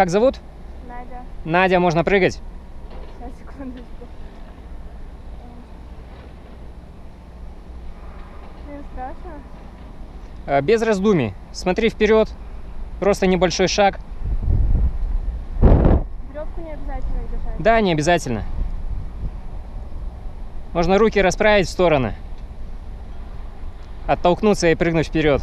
как зовут? Надя. Надя, можно прыгать? Сейчас, секундочку. Не страшно? Э, Без раздумий. Смотри вперед. Просто небольшой шаг. Веревку не обязательно держать. Да, не обязательно. Можно руки расправить в стороны. Оттолкнуться и прыгнуть вперед.